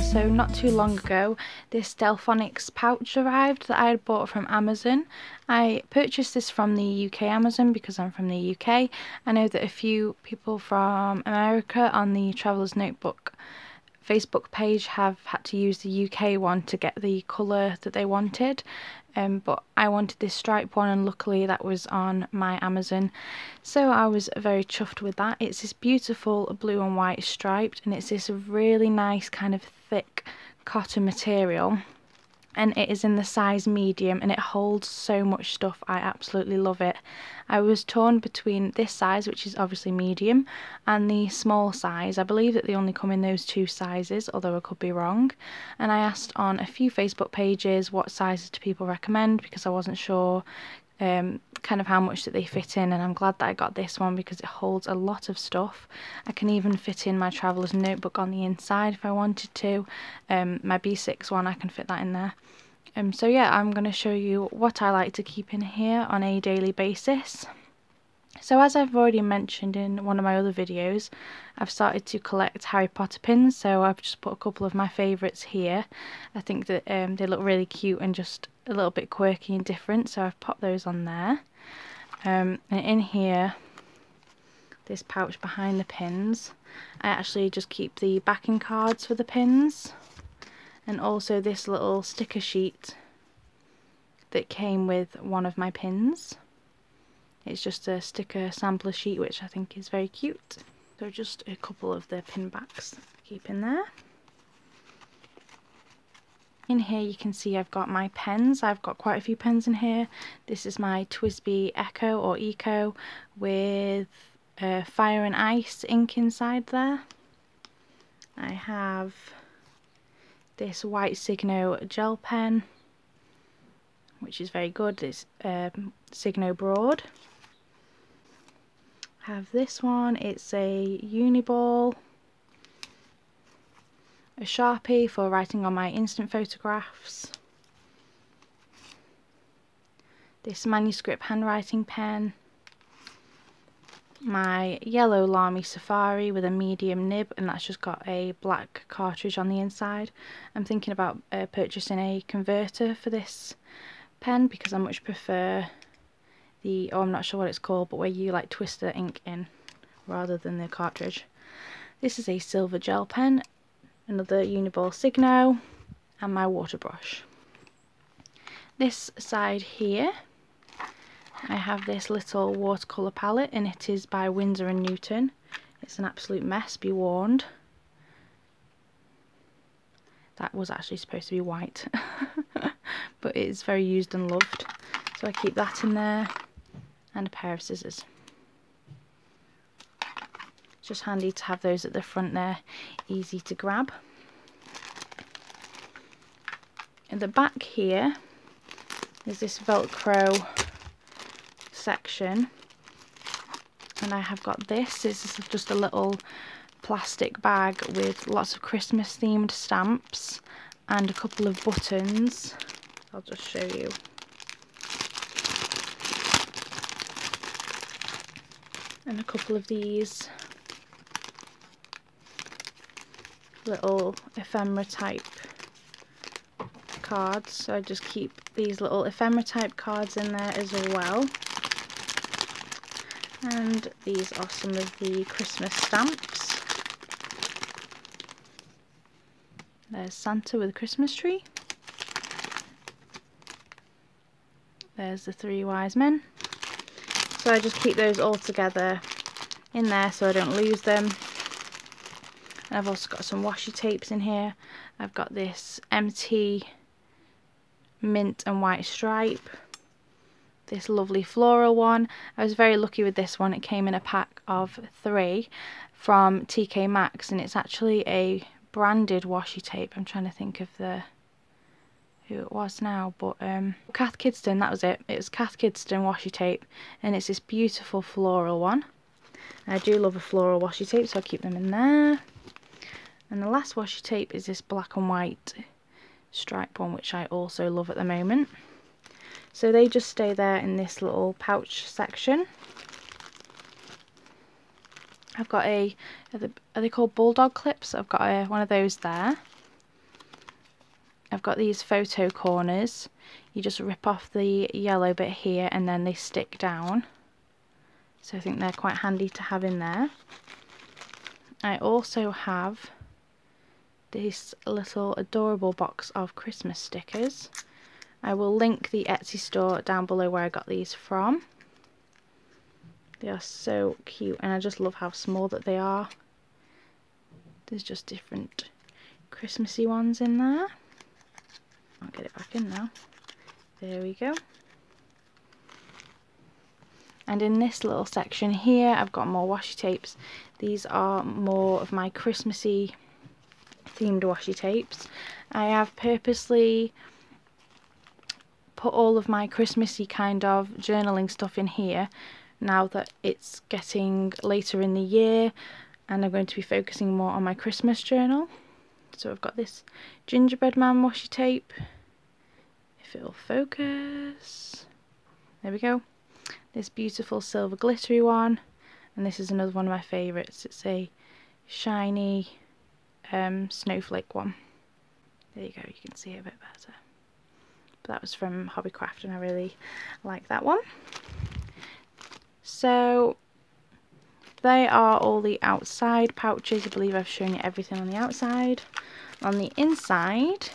so not too long ago this Delfonics pouch arrived that I had bought from Amazon. I purchased this from the UK Amazon because I'm from the UK. I know that a few people from America on the Traveller's Notebook Facebook page have had to use the UK one to get the colour that they wanted. Um, but I wanted this stripe one and luckily that was on my Amazon. So I was very chuffed with that. It's this beautiful blue and white striped and it's this really nice kind of thick cotton material and it is in the size medium and it holds so much stuff. I absolutely love it. I was torn between this size which is obviously medium and the small size. I believe that they only come in those two sizes although I could be wrong. And I asked on a few Facebook pages what sizes do people recommend? Because I wasn't sure um, kind of how much that they fit in and I'm glad that I got this one because it holds a lot of stuff. I can even fit in my traveller's notebook on the inside if I wanted to. Um, my B6 one I can fit that in there. Um, so yeah I'm going to show you what I like to keep in here on a daily basis. So as I've already mentioned in one of my other videos, I've started to collect Harry Potter pins, so I've just put a couple of my favourites here. I think that um, they look really cute and just a little bit quirky and different, so I've popped those on there. Um, and in here, this pouch behind the pins, I actually just keep the backing cards for the pins, and also this little sticker sheet that came with one of my pins. It's just a sticker sampler sheet which I think is very cute. So just a couple of the pin backs keep in there. In here you can see I've got my pens. I've got quite a few pens in here. This is my TWSBI Echo or Eco with uh, Fire and Ice ink inside there. I have this white Signo gel pen which is very good. It's um, Signo Broad I have this one it's a uniball a sharpie for writing on my instant photographs this manuscript handwriting pen my yellow Lamy Safari with a medium nib and that's just got a black cartridge on the inside. I'm thinking about uh, purchasing a converter for this pen because I much prefer the, oh I'm not sure what it's called, but where you like twist the ink in rather than the cartridge. This is a silver gel pen, another Uniball Signo, and my water brush. This side here, I have this little watercolour palette and it is by Winsor & Newton. It's an absolute mess, be warned. That was actually supposed to be white, but it's very used and loved. So I keep that in there and a pair of scissors. It's just handy to have those at the front there, easy to grab. In the back here is this Velcro section and I have got this, this is just a little plastic bag with lots of Christmas themed stamps and a couple of buttons. I'll just show you. and a couple of these little ephemera type cards. So I just keep these little ephemera type cards in there as well. And these are some of the Christmas stamps. There's Santa with a Christmas tree. There's the three wise men. So I just keep those all together in there so I don't lose them. And I've also got some washi tapes in here. I've got this MT mint and white stripe. This lovely floral one. I was very lucky with this one. It came in a pack of three from TK Maxx and it's actually a branded washi tape. I'm trying to think of the who it was now, but um, Cath Kidston, that was it. It was Cath Kidston washi tape, and it's this beautiful floral one. I do love a floral washi tape, so I keep them in there. And the last washi tape is this black and white stripe one, which I also love at the moment. So they just stay there in this little pouch section. I've got a, are they, are they called bulldog clips? I've got a, one of those there. I've got these photo corners. You just rip off the yellow bit here and then they stick down. So I think they're quite handy to have in there. I also have this little adorable box of Christmas stickers. I will link the Etsy store down below where I got these from. They are so cute and I just love how small that they are. There's just different Christmassy ones in there. I'll get it back in now. There we go. And in this little section here I've got more washi tapes. These are more of my Christmassy themed washi tapes. I have purposely put all of my Christmassy kind of journaling stuff in here now that it's getting later in the year and I'm going to be focusing more on my Christmas journal. So I've got this gingerbread man washi tape. If it'll focus. There we go. This beautiful silver glittery one. And this is another one of my favourites. It's a shiny um, snowflake one. There you go, you can see it a bit better. But that was from Hobbycraft and I really like that one. So they are all the outside pouches. I believe I've shown you everything on the outside. On the inside,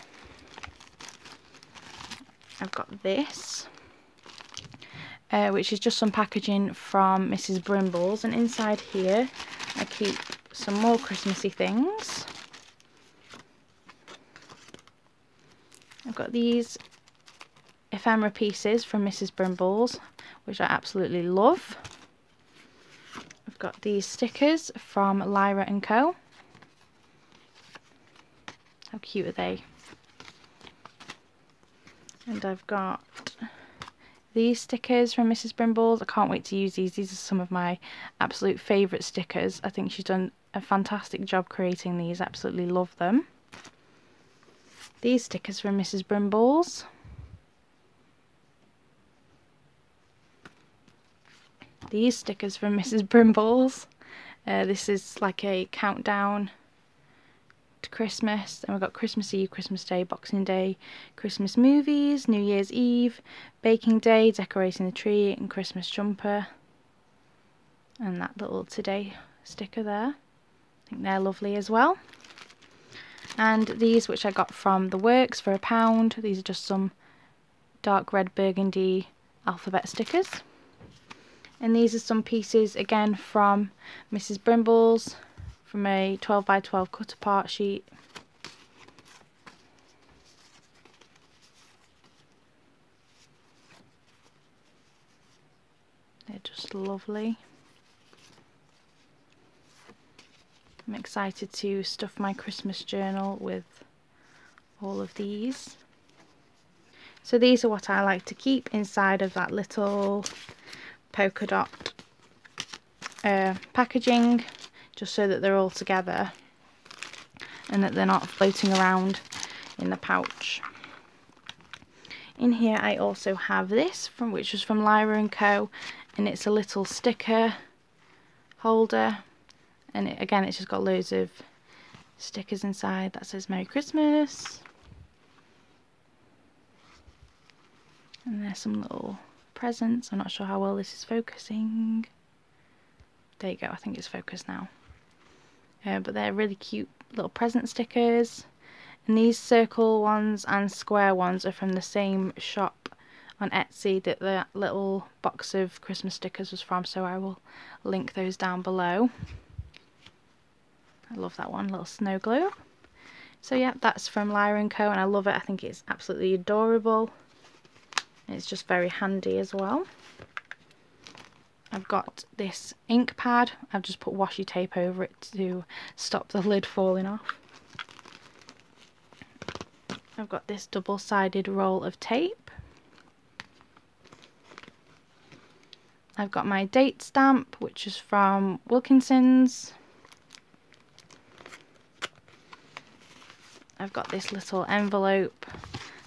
I've got this, uh, which is just some packaging from Mrs. Brimble's. And inside here, I keep some more Christmassy things. I've got these ephemera pieces from Mrs. Brimble's, which I absolutely love. I've got these stickers from Lyra & Co. How cute are they? And I've got these stickers from Mrs. Brimble's. I can't wait to use these. These are some of my absolute favourite stickers. I think she's done a fantastic job creating these. Absolutely love them. These stickers from Mrs. Brimble's. these stickers from Mrs. Brimble's. Uh, this is like a countdown to Christmas. And we've got Christmas Eve, Christmas Day, Boxing Day, Christmas movies, New Year's Eve, Baking Day, decorating the tree, and Christmas jumper. And that little today sticker there. I think they're lovely as well. And these, which I got from The Works for a pound. These are just some dark red burgundy alphabet stickers and these are some pieces again from Mrs Brimble's from a 12 by 12 cut apart sheet they're just lovely I'm excited to stuff my Christmas journal with all of these. So these are what I like to keep inside of that little polka dot uh, packaging just so that they're all together and that they're not floating around in the pouch. In here I also have this from which was from Lyra & Co. And it's a little sticker holder and it, again it's just got loads of stickers inside that says Merry Christmas and there's some little presents. I'm not sure how well this is focusing. There you go, I think it's focused now. Uh, but they're really cute little present stickers. And these circle ones and square ones are from the same shop on Etsy that the little box of Christmas stickers was from, so I will link those down below. I love that one, little snow globe. So yeah, that's from Lyra & Co. and I love it. I think it's absolutely adorable. It's just very handy as well. I've got this ink pad. I've just put washi tape over it to stop the lid falling off. I've got this double-sided roll of tape. I've got my date stamp, which is from Wilkinson's. I've got this little envelope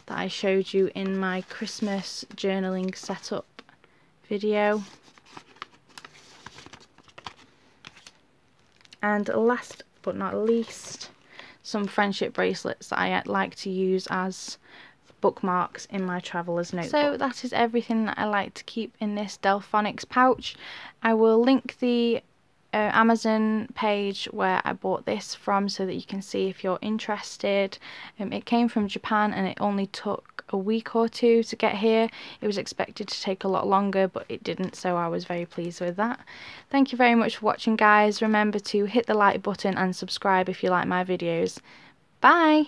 that I showed you in my Christmas journaling setup video. And last but not least, some friendship bracelets that I like to use as bookmarks in my traveller's notebook. So that is everything that I like to keep in this Delfonics pouch. I will link the uh, Amazon page where I bought this from so that you can see if you're interested. Um, it came from Japan and it only took a week or two to get here. It was expected to take a lot longer but it didn't so I was very pleased with that. Thank you very much for watching guys. Remember to hit the like button and subscribe if you like my videos. Bye!